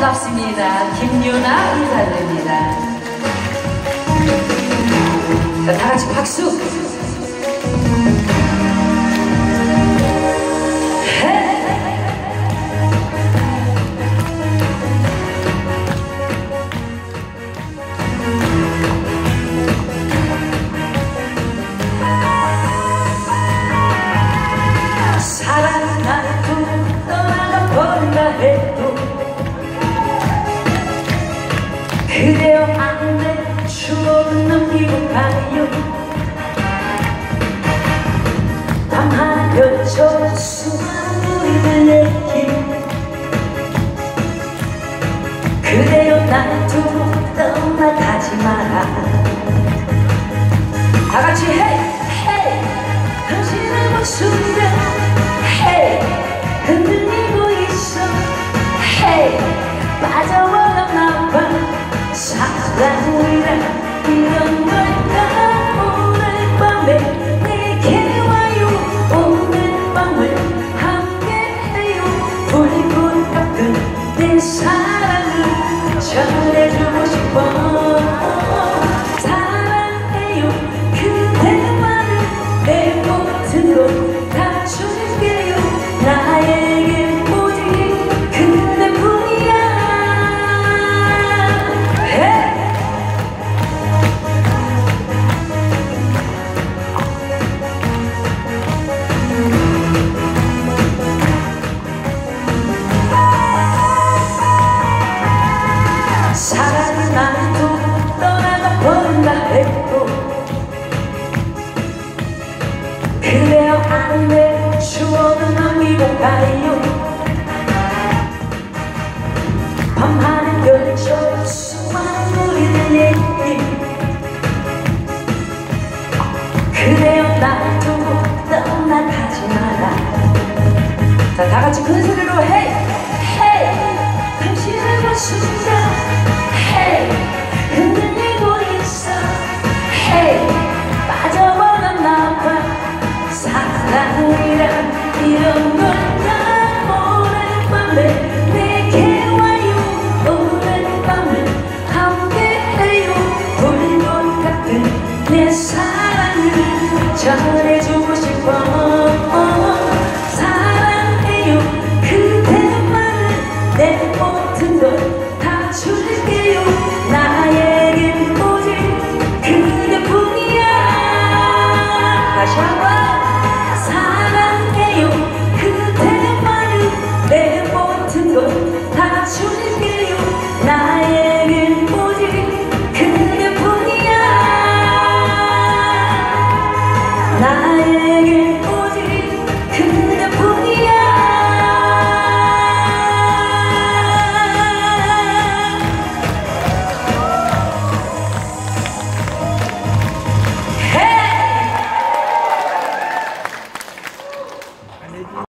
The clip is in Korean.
반갑습니다. 김유나 인사드립니다. 자, 다 같이 박수! 그대여 안돼 추억은 남기고 가요. 밤하늘 펼쳐 수많은 우리들 얘기. 그대여 날 두고 떠나가지 마라. 다 같이 헤이 헤이. 당신의 목소리가 헤이. 흔들리고 있어. 빠져버려 나와 사랑이 해도 그래요 안돼. 추억은 남기고 가요. 밤하늘 펼쳐 수많은 우리들 얘기. 그래요 날 두고 떠나가지 마라. 자 다같이 큰 소리로 헤이 헤이. 당신을 헤 내 사랑을 전해주고 싶어 나에게